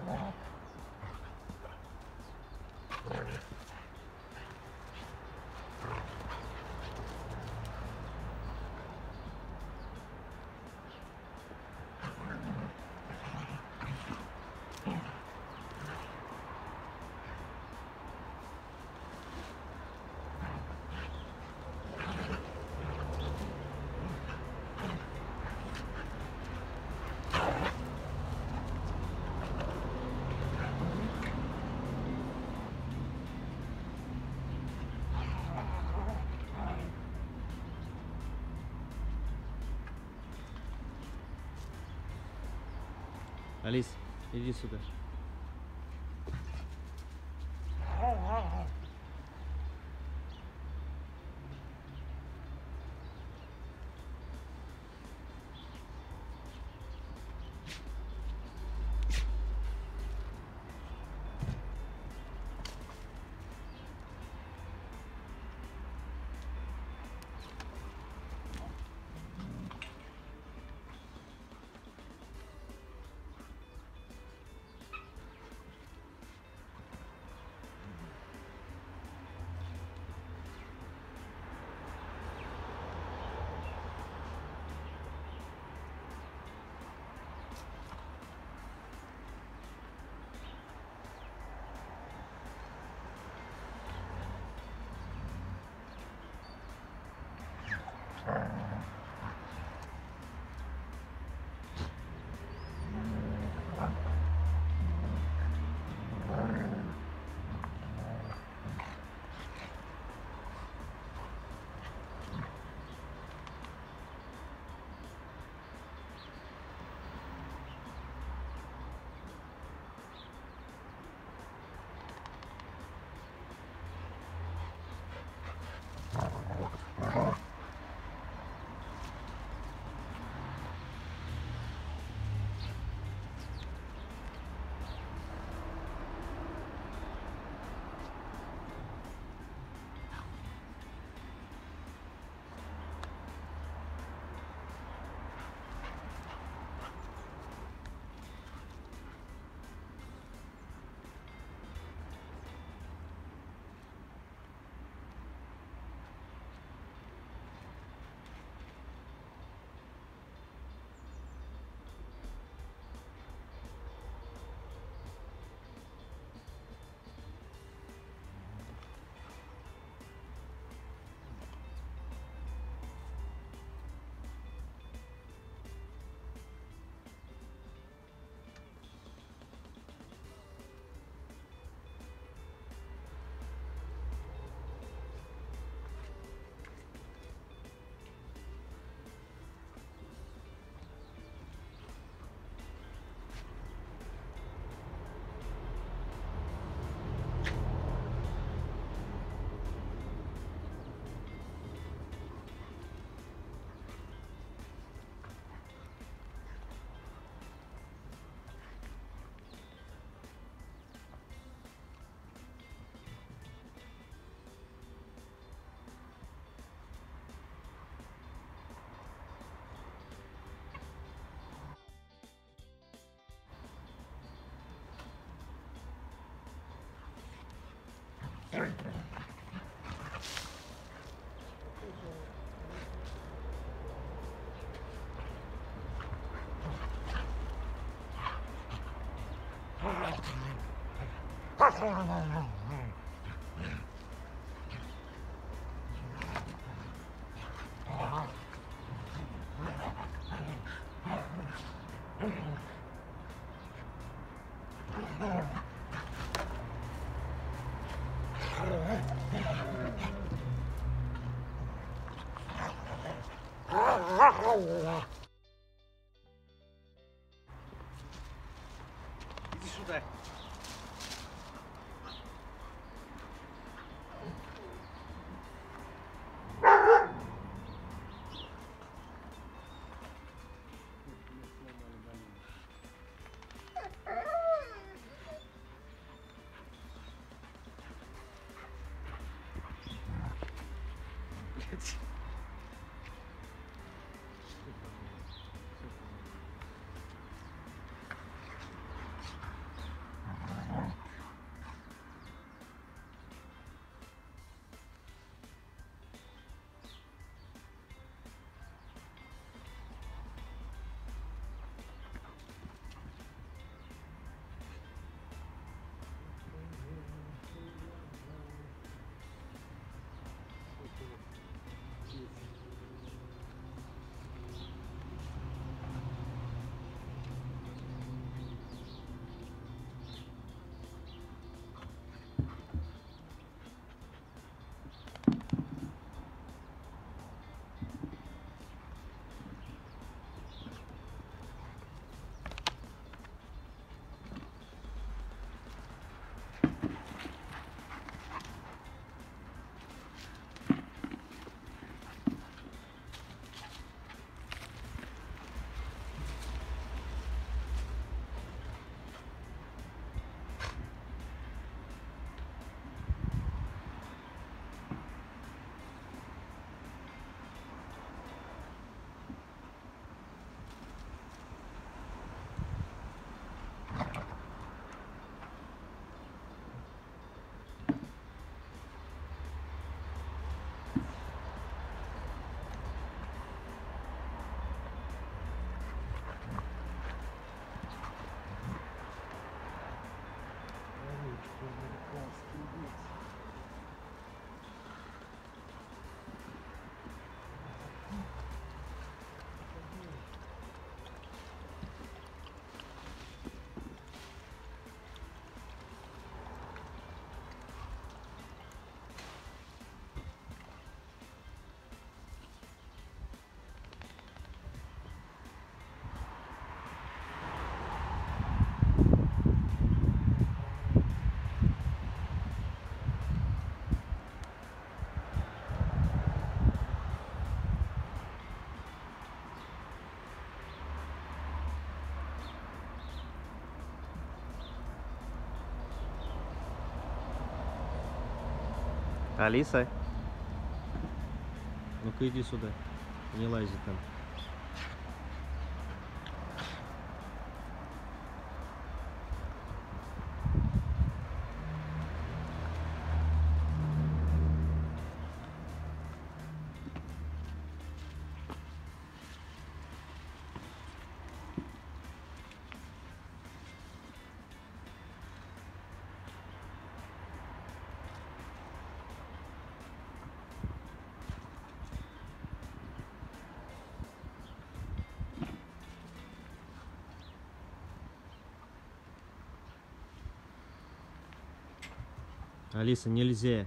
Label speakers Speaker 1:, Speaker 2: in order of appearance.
Speaker 1: right. Alice, diz isso, Deus. Oh, no, no, no.
Speaker 2: Иди сюда. It's...
Speaker 3: Алиса.
Speaker 1: Ну-ка иди сюда. Не лази там. Алиса, нельзя.